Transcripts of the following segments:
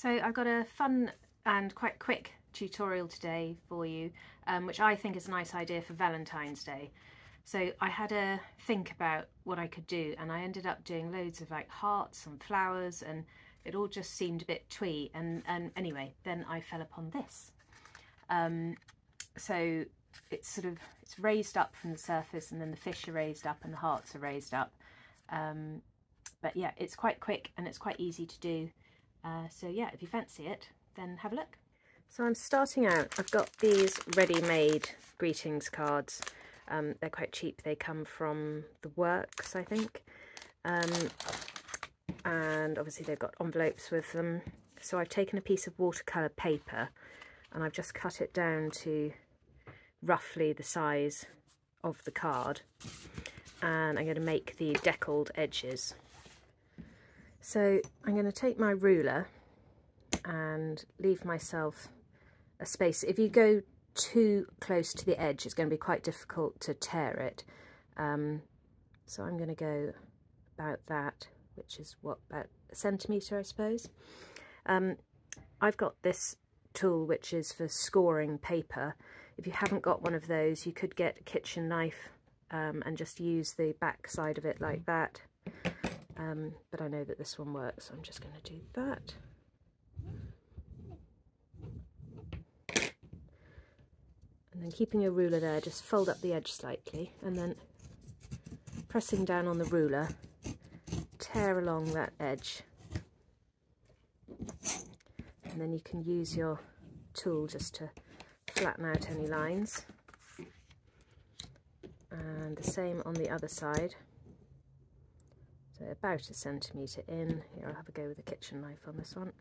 So I've got a fun and quite quick tutorial today for you, um, which I think is a nice idea for Valentine's Day. So I had a think about what I could do and I ended up doing loads of like hearts and flowers and it all just seemed a bit twee and, and anyway then I fell upon this. Um, so it's sort of it's raised up from the surface and then the fish are raised up and the hearts are raised up. Um, but yeah it's quite quick and it's quite easy to do uh, so yeah, if you fancy it, then have a look. So I'm starting out, I've got these ready-made greetings cards. Um, they're quite cheap, they come from The Works, I think. Um, and obviously they've got envelopes with them. So I've taken a piece of watercolour paper and I've just cut it down to roughly the size of the card. And I'm going to make the deckled edges. So I'm going to take my ruler and leave myself a space. If you go too close to the edge, it's going to be quite difficult to tear it. Um, so I'm going to go about that, which is what, about a centimetre, I suppose. Um, I've got this tool which is for scoring paper. If you haven't got one of those, you could get a kitchen knife um, and just use the back side of it like that um, but I know that this one works so I'm just going to do that. And then keeping your ruler there just fold up the edge slightly and then pressing down on the ruler tear along that edge. And then you can use your tool just to flatten out any lines. And the same on the other side so about a centimetre in. Here I'll have a go with a kitchen knife on this one.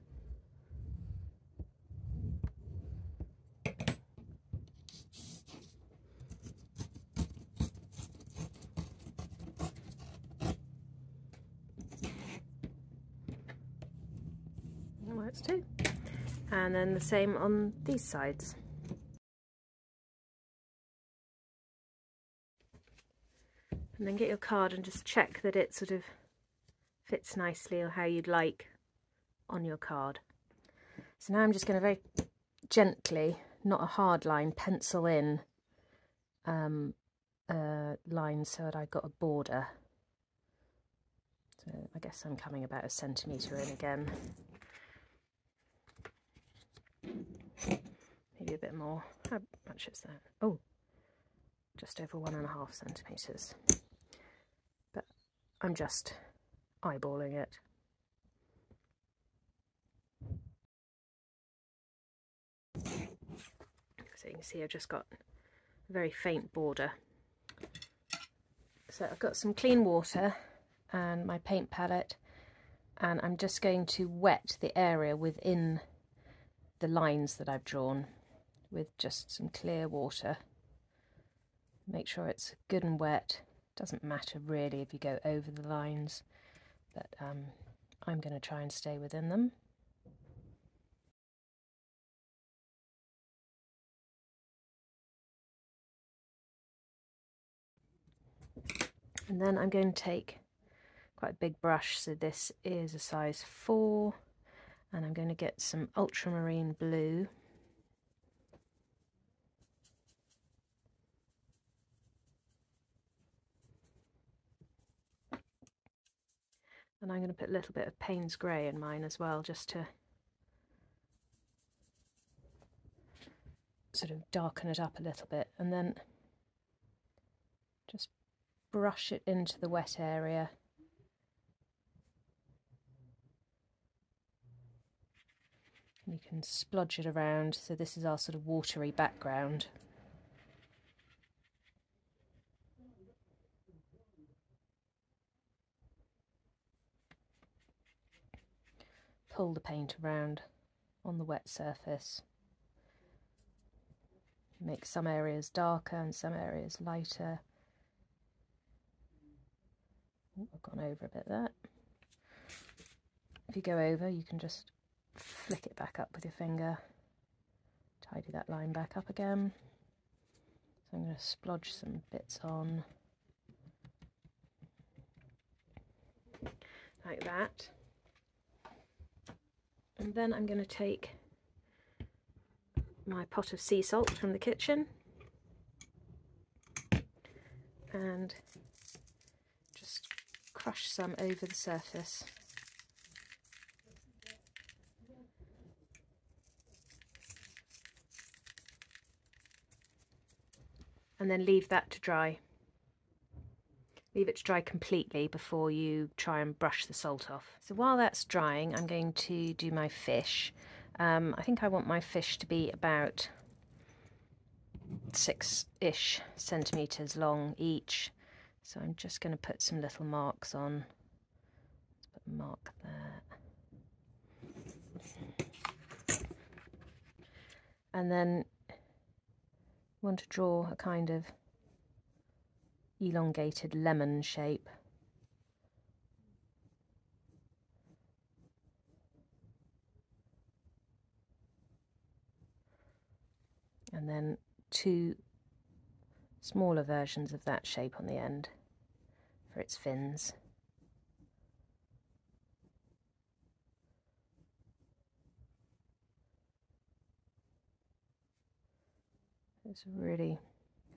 Works too. And then the same on these sides. and then get your card and just check that it sort of fits nicely or how you'd like on your card. So now I'm just going to very gently, not a hard line, pencil in um, a line so that I've got a border. So I guess I'm coming about a centimetre in again. Maybe a bit more. How much is that? Oh, just over one and a half centimetres. But I'm just eyeballing it. So you can see I've just got a very faint border. So I've got some clean water and my paint palette and I'm just going to wet the area within the lines that I've drawn with just some clear water. Make sure it's good and wet. Doesn't matter really if you go over the lines but um, I'm going to try and stay within them. And then I'm going to take quite a big brush, so this is a size 4, and I'm going to get some ultramarine blue And I'm going to put a little bit of Payne's Grey in mine as well, just to sort of darken it up a little bit. And then just brush it into the wet area. And you can splodge it around. So this is our sort of watery background. Pull the paint around on the wet surface. Make some areas darker and some areas lighter. I've gone over a bit there. If you go over, you can just flick it back up with your finger. Tidy that line back up again. So I'm going to splodge some bits on. Like that And then I'm going to take my pot of sea salt from the kitchen and just crush some over the surface. And then leave that to dry. Leave it to dry completely before you try and brush the salt off. So while that's drying, I'm going to do my fish. Um, I think I want my fish to be about six-ish centimetres long each. So I'm just going to put some little marks on. Let's put a mark there. And then want to draw a kind of elongated lemon shape. And then two smaller versions of that shape on the end for its fins. It's really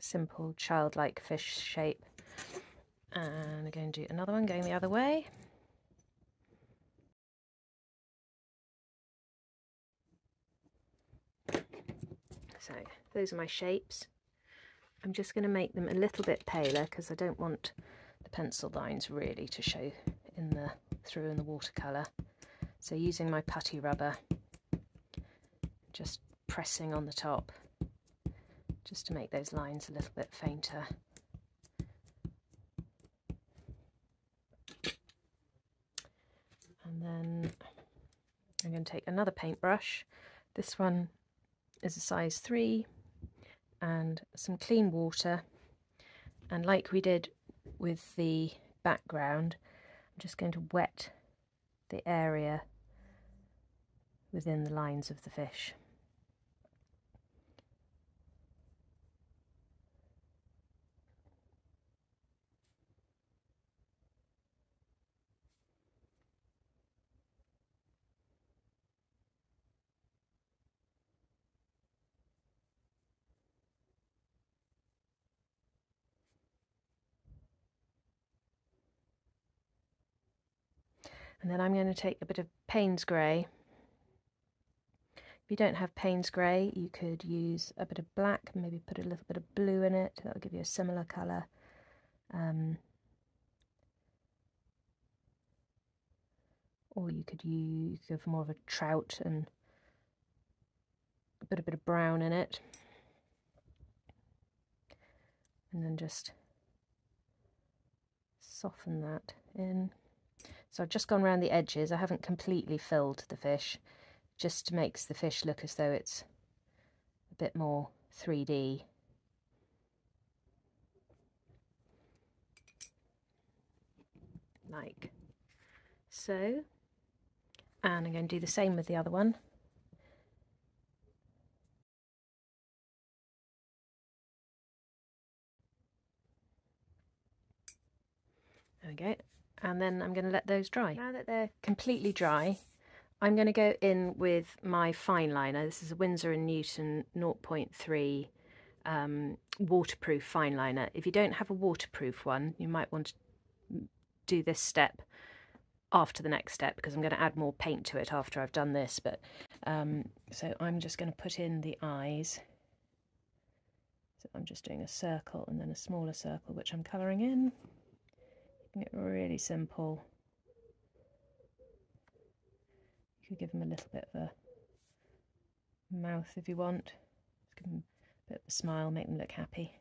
simple childlike fish shape. And I'm going to do another one going the other way. So those are my shapes. I'm just going to make them a little bit paler because I don't want the pencil lines really to show in the through in the watercolour. So using my putty rubber, just pressing on the top just to make those lines a little bit fainter. And then I'm going to take another paintbrush. This one is a size 3 and some clean water and like we did with the background I'm just going to wet the area within the lines of the fish. And then I'm going to take a bit of Payne's Grey. If you don't have Payne's Grey, you could use a bit of black, maybe put a little bit of blue in it. That will give you a similar colour. Um, or you could use more of a trout and put a bit of brown in it. And then just soften that in. So I've just gone around the edges. I haven't completely filled the fish, just makes the fish look as though it's a bit more 3D. Like so. And I'm going to do the same with the other one. There we go and then I'm going to let those dry. Now that they're completely dry, I'm going to go in with my fine liner. This is a Winsor & Newton 0.3 um, waterproof fine liner. If you don't have a waterproof one, you might want to do this step after the next step because I'm going to add more paint to it after I've done this. But um, So I'm just going to put in the eyes. So I'm just doing a circle and then a smaller circle, which I'm colouring in it really simple. You could give them a little bit of a mouth if you want. Just give them a bit of a smile, make them look happy.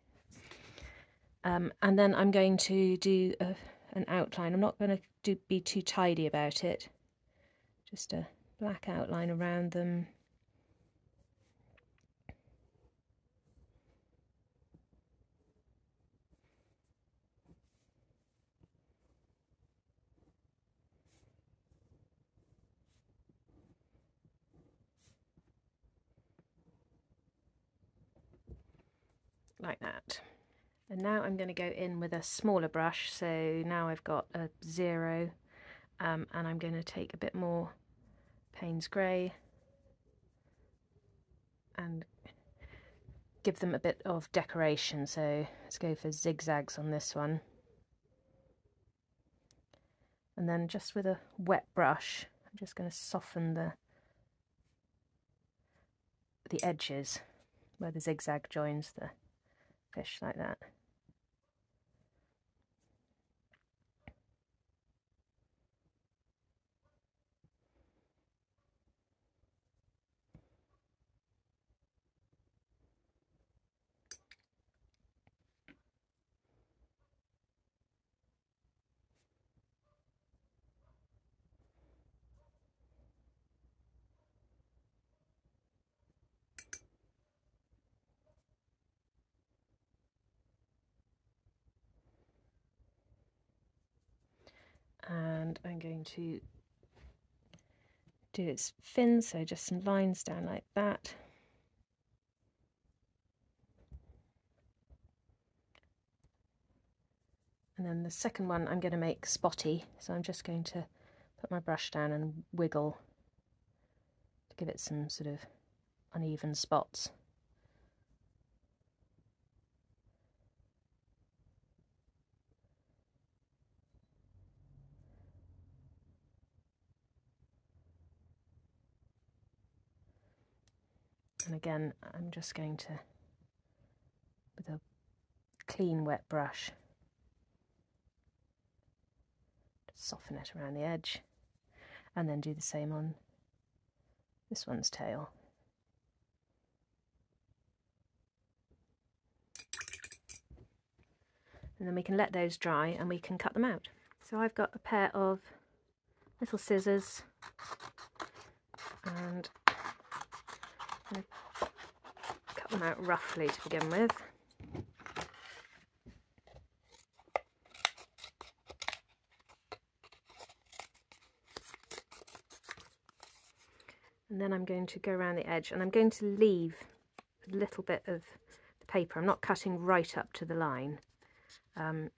Um, and then I'm going to do a, an outline. I'm not going to do, be too tidy about it. Just a black outline around them. like that. And now I'm going to go in with a smaller brush. So now I've got a zero um, and I'm going to take a bit more Payne's Grey and give them a bit of decoration. So let's go for zigzags on this one. And then just with a wet brush, I'm just going to soften the the edges where the zigzag joins the fish like that. and I'm going to do its fin, so just some lines down like that. And then the second one I'm going to make spotty, so I'm just going to put my brush down and wiggle to give it some sort of uneven spots. And again, I'm just going to, with a clean wet brush, soften it around the edge and then do the same on this one's tail. And then we can let those dry and we can cut them out. So I've got a pair of little scissors and cut them out roughly to begin with. And then I'm going to go around the edge and I'm going to leave a little bit of the paper. I'm not cutting right up to the line, um,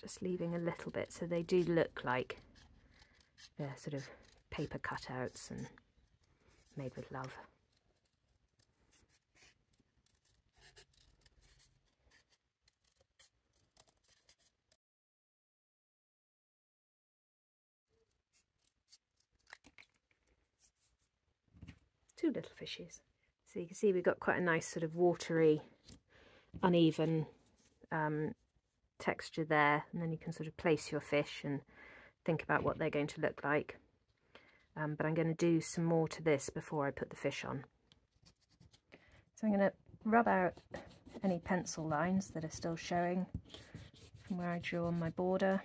just leaving a little bit so they do look like they're sort of paper cutouts and made with love. Two little fishes. So you can see we've got quite a nice sort of watery, uneven um, texture there. And then you can sort of place your fish and think about what they're going to look like. Um, but I'm going to do some more to this before I put the fish on. So I'm going to rub out any pencil lines that are still showing from where I drew on my border.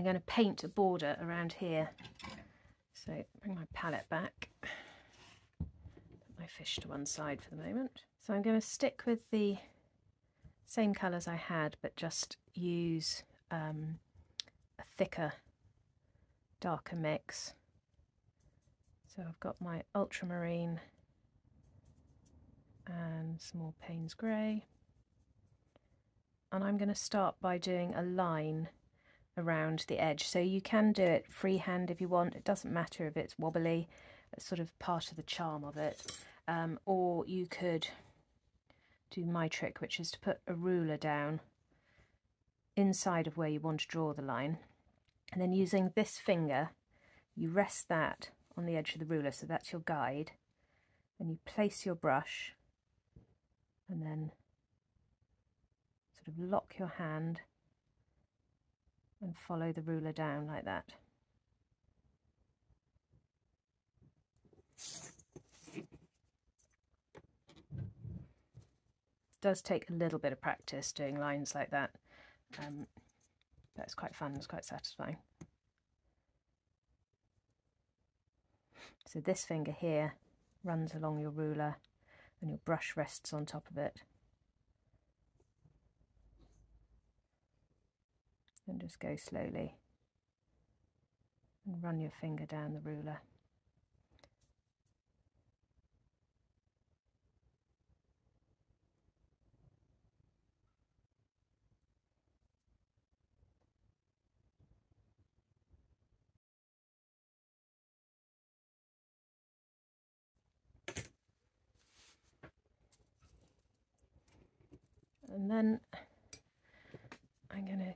I'm going to paint a border around here. So bring my palette back, put my fish to one side for the moment. So I'm going to stick with the same colours I had, but just use um, a thicker, darker mix. So I've got my ultramarine and some more Payne's Grey. And I'm going to start by doing a line around the edge. So you can do it freehand if you want. It doesn't matter if it's wobbly. It's sort of part of the charm of it. Um, or you could do my trick, which is to put a ruler down inside of where you want to draw the line. And then using this finger, you rest that on the edge of the ruler. So that's your guide. And you place your brush and then sort of lock your hand and follow the ruler down like that. It does take a little bit of practice doing lines like that, um, but it's quite fun, it's quite satisfying. So this finger here runs along your ruler and your brush rests on top of it. and just go slowly and run your finger down the ruler. and then I'm going to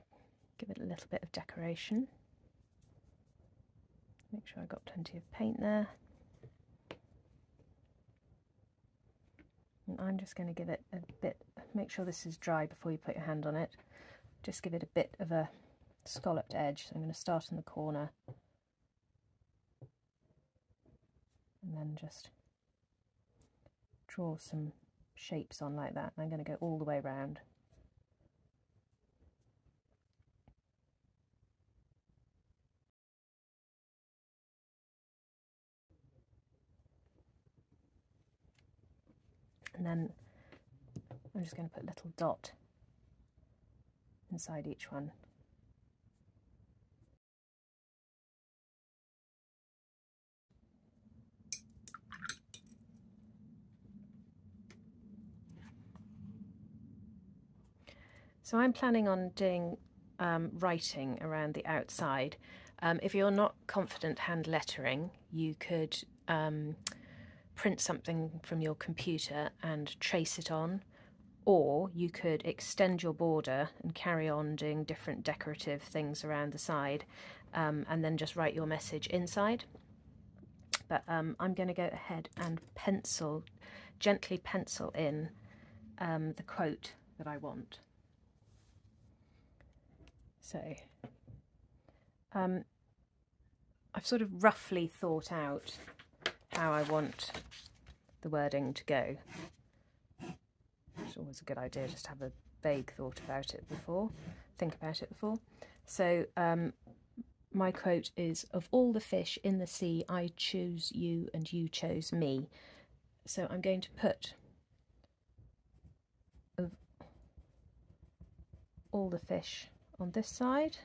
give it a little bit of decoration. Make sure I got plenty of paint there. And I'm just going to give it a bit, make sure this is dry before you put your hand on it. Just give it a bit of a scalloped edge. So I'm going to start in the corner and then just draw some shapes on like that. And I'm going to go all the way around. And then I'm just going to put a little dot inside each one. So I'm planning on doing um, writing around the outside. Um, if you're not confident hand lettering, you could um, print something from your computer and trace it on, or you could extend your border and carry on doing different decorative things around the side um, and then just write your message inside. But um, I'm going to go ahead and pencil, gently pencil in um, the quote that I want. So um, I've sort of roughly thought out how I want the wording to go. It's always a good idea just to have a vague thought about it before, think about it before. So um, my quote is, of all the fish in the sea, I choose you and you chose me. So I'm going to put of all the fish on this side.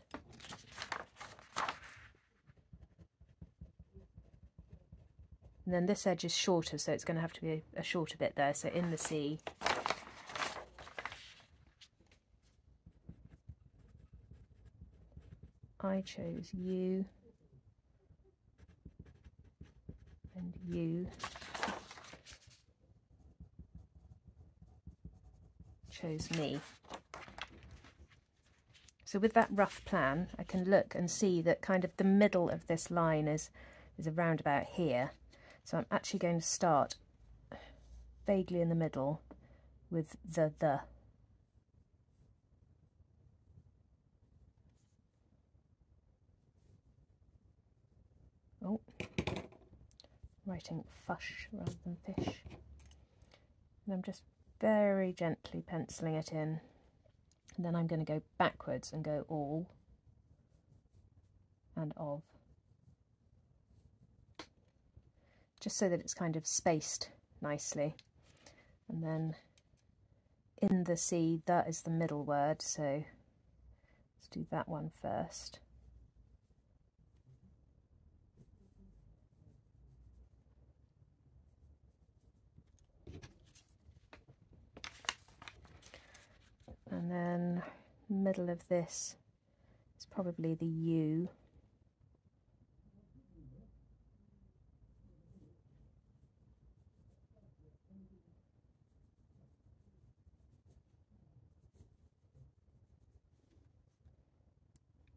And then this edge is shorter, so it's going to have to be a, a shorter bit there. So in the sea, I chose you and you chose me. So with that rough plan, I can look and see that kind of the middle of this line is, is around about here. So I'm actually going to start vaguely in the middle with the the. Oh, writing fush rather than fish. And I'm just very gently penciling it in and then I'm going to go backwards and go all and of just so that it's kind of spaced nicely and then in the sea, that is the middle word so let's do that one first and then middle of this is probably the U.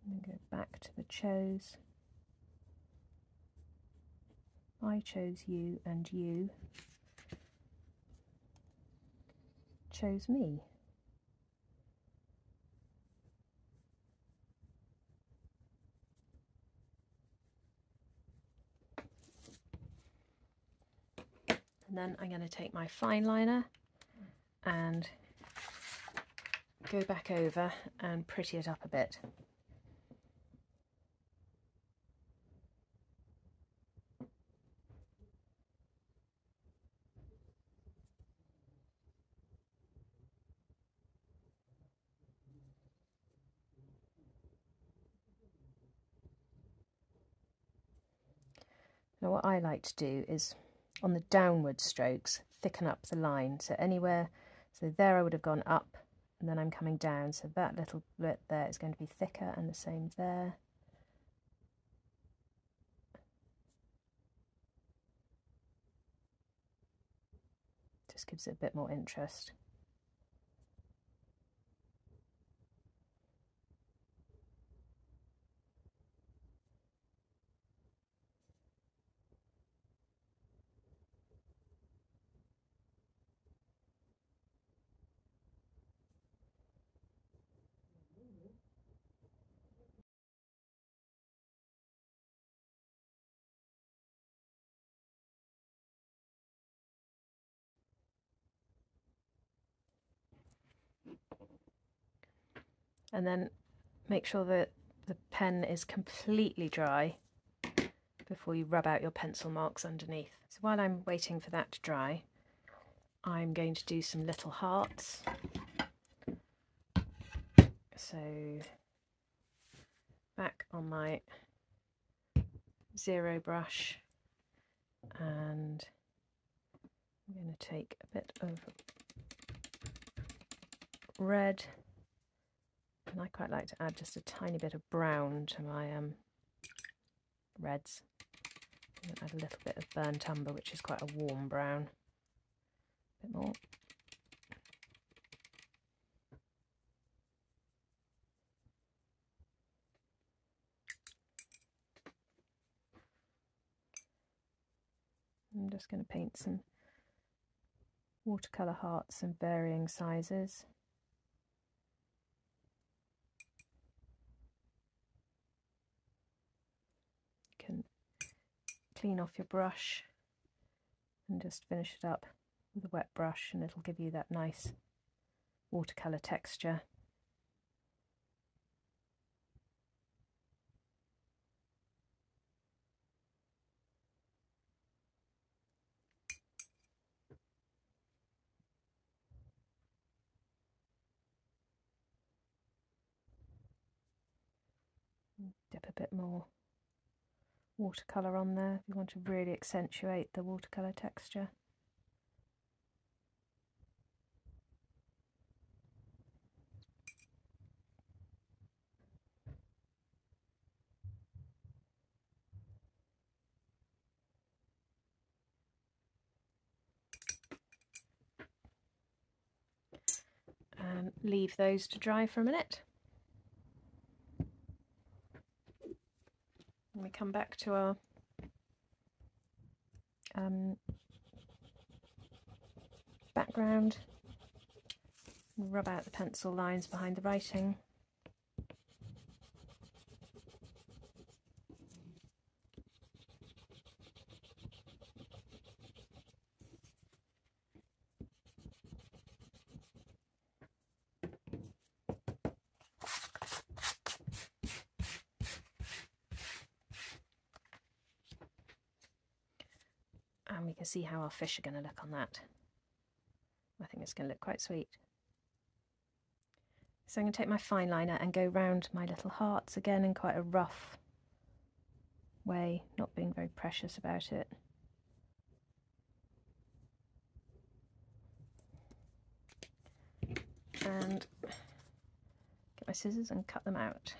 And go back to the chose. I chose you and you chose me. And then I'm going to take my fine liner and go back over and pretty it up a bit. Now what I like to do is on the downward strokes, thicken up the line. So anywhere, so there I would have gone up and then I'm coming down. So that little bit there is going to be thicker and the same there. Just gives it a bit more interest. And then make sure that the pen is completely dry before you rub out your pencil marks underneath. So while I'm waiting for that to dry, I'm going to do some little hearts. So back on my zero brush and I'm going to take a bit of red and I quite like to add just a tiny bit of brown to my um, reds. add a little bit of burnt umber, which is quite a warm brown. A bit more. I'm just going to paint some watercolour hearts in varying sizes. You can clean off your brush and just finish it up with a wet brush and it'll give you that nice watercolour texture. dip a bit more watercolour on there if you want to really accentuate the watercolour texture. And leave those to dry for a minute. We come back to our um, background, rub out the pencil lines behind the writing. See how our fish are going to look on that. I think it's going to look quite sweet. So I'm going to take my fine liner and go round my little hearts again in quite a rough way, not being very precious about it. And get my scissors and cut them out.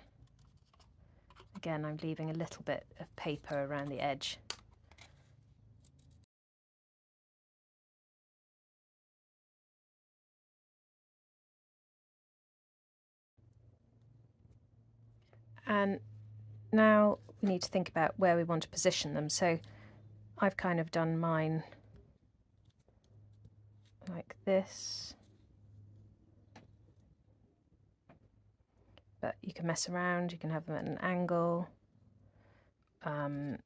Again, I'm leaving a little bit of paper around the edge And now we need to think about where we want to position them. So I've kind of done mine like this. But you can mess around, you can have them at an angle. Um,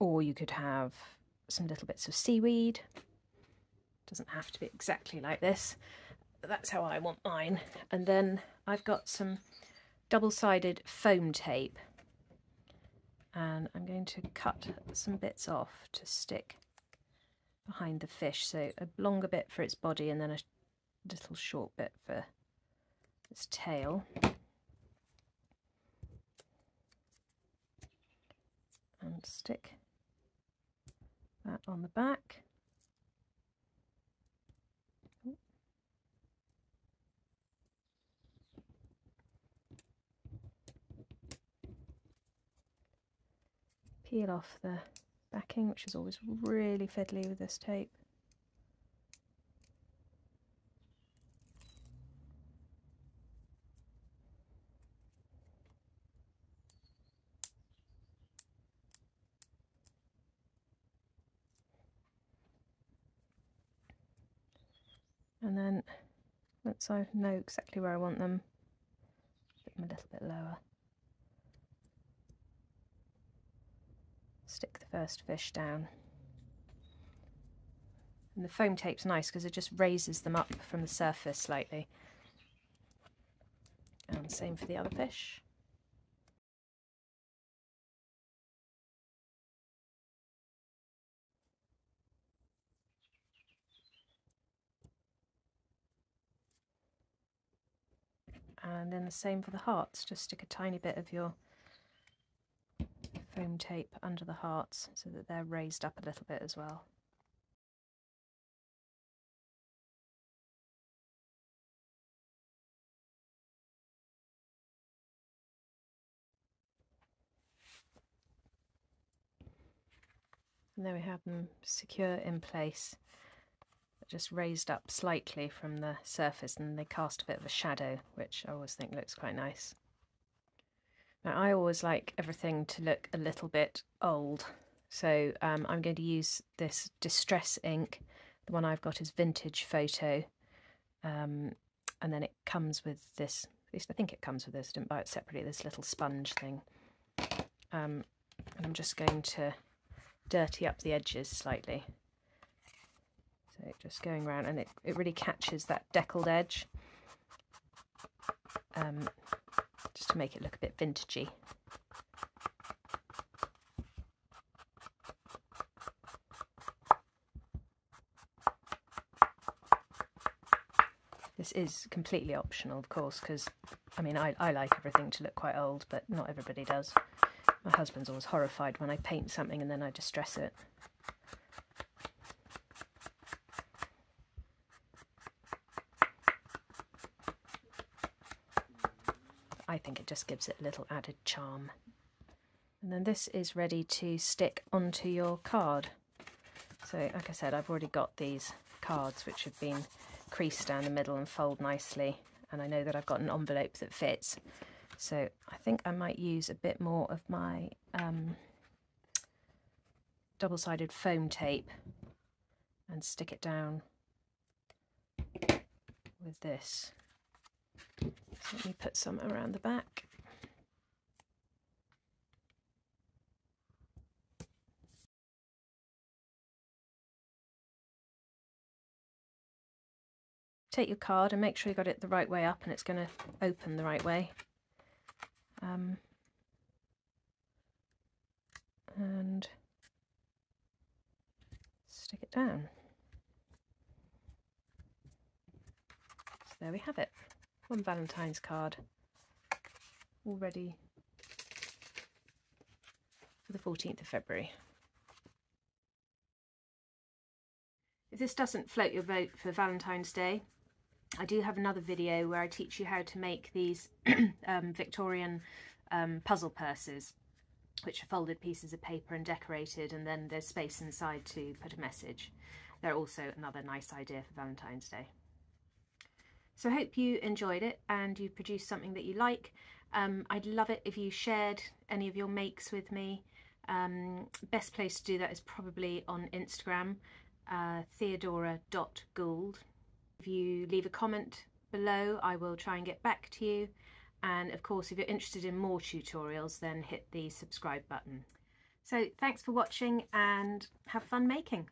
or you could have some little bits of seaweed. Doesn't have to be exactly like this. That's how I want mine. And then I've got some double-sided foam tape. And I'm going to cut some bits off to stick behind the fish. So a longer bit for its body and then a little short bit for its tail. And stick that on the back peel off the backing, which is always really fiddly with this tape. And then once I know exactly where I want them, put them a little bit lower. Stick the first fish down. And the foam tape's nice because it just raises them up from the surface slightly. And same for the other fish. and then the same for the hearts just stick a tiny bit of your foam tape under the hearts so that they're raised up a little bit as well. And there we have them secure in place just raised up slightly from the surface and they cast a bit of a shadow, which I always think looks quite nice. Now I always like everything to look a little bit old, so um, I'm going to use this Distress ink. The one I've got is Vintage Photo, um, and then it comes with this, at least I think it comes with this, I didn't buy it separately, this little sponge thing. Um, and I'm just going to dirty up the edges slightly. So just going around and it, it really catches that deckled edge um, just to make it look a bit vintagey. This is completely optional, of course, because, I mean, I, I like everything to look quite old, but not everybody does. My husband's always horrified when I paint something and then I distress it. I think it gives it a little added charm. And then this is ready to stick onto your card. So like I said, I've already got these cards which have been creased down the middle and fold nicely. And I know that I've got an envelope that fits. So I think I might use a bit more of my um, double-sided foam tape and stick it down with this. So let me put some around the back. Take your card and make sure you got it the right way up and it's going to open the right way. Um, and stick it down. So there we have it one Valentine's card all ready for the 14th of February. If this doesn't float your boat for Valentine's Day, I do have another video where I teach you how to make these um, Victorian um, puzzle purses, which are folded pieces of paper and decorated, and then there's space inside to put a message. They're also another nice idea for Valentine's Day. So I hope you enjoyed it and you produced something that you like. Um, I'd love it if you shared any of your makes with me. Um, best place to do that is probably on Instagram, uh, theodora.gould. If you leave a comment below, I will try and get back to you. And of course, if you're interested in more tutorials, then hit the subscribe button. So thanks for watching and have fun making.